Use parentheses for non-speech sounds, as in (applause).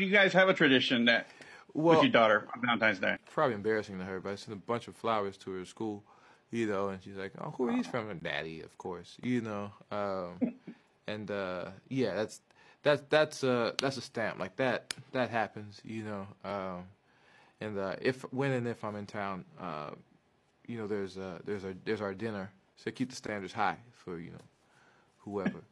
you guys have a tradition that Well, with your daughter on Valentine's Day? probably embarrassing to her, but I sent a bunch of flowers to her school, you know, and she's like, "Oh, who are these from?" And Daddy, of course, you know. Um, (laughs) and uh, yeah, that's that's that's uh that's a stamp like that that happens, you know. Um, and uh, if when and if I'm in town, uh, you know, there's uh there's our there's our dinner, so keep the standards high for you know whoever.